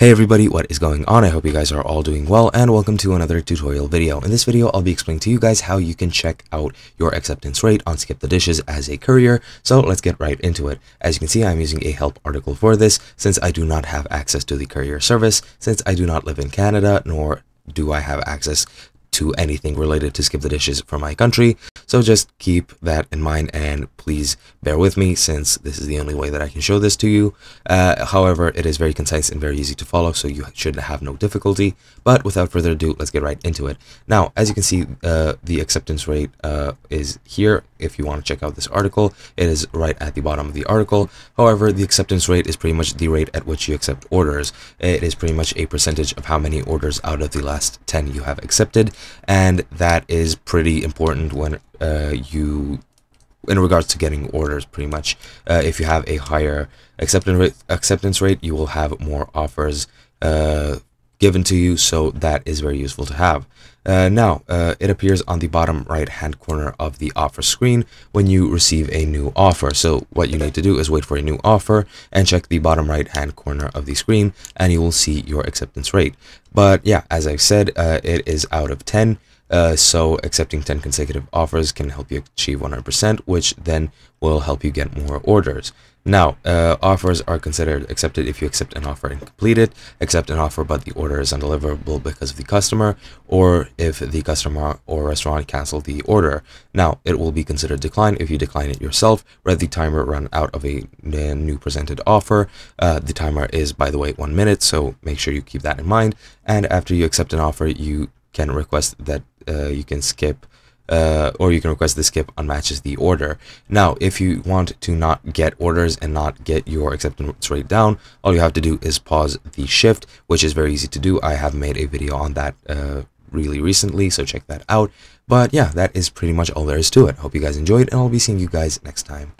Hey everybody, what is going on? I hope you guys are all doing well and welcome to another tutorial video. In this video, I'll be explaining to you guys how you can check out your acceptance rate on Skip the Dishes as a courier. So let's get right into it. As you can see, I'm using a help article for this since I do not have access to the courier service, since I do not live in Canada, nor do I have access to anything related to skip the dishes from my country. So just keep that in mind and please bear with me since this is the only way that I can show this to you. Uh, however, it is very concise and very easy to follow, so you should have no difficulty. But without further ado, let's get right into it. Now, as you can see, uh, the acceptance rate uh, is here. If you want to check out this article, it is right at the bottom of the article. However, the acceptance rate is pretty much the rate at which you accept orders. It is pretty much a percentage of how many orders out of the last 10 you have accepted and that is pretty important when uh, you in regards to getting orders pretty much uh, if you have a higher acceptance rate acceptance rate you will have more offers uh, given to you. So that is very useful to have. Uh, now uh, it appears on the bottom right hand corner of the offer screen when you receive a new offer. So what you need to do is wait for a new offer and check the bottom right hand corner of the screen and you will see your acceptance rate. But yeah as I've said uh, it is out of 10 uh, so accepting 10 consecutive offers can help you achieve 100%, which then will help you get more orders. Now, uh, offers are considered accepted if you accept an offer and complete it, accept an offer but the order is undeliverable because of the customer, or if the customer or restaurant cancel the order. Now, it will be considered declined if you decline it yourself, let the timer run out of a new presented offer. Uh, the timer is, by the way, one minute, so make sure you keep that in mind. And after you accept an offer, you can request that you can skip uh, or you can request the skip unmatches the order. Now, if you want to not get orders and not get your acceptance rate down, all you have to do is pause the shift, which is very easy to do. I have made a video on that uh, really recently, so check that out. But yeah, that is pretty much all there is to it. Hope you guys enjoyed, and I'll be seeing you guys next time.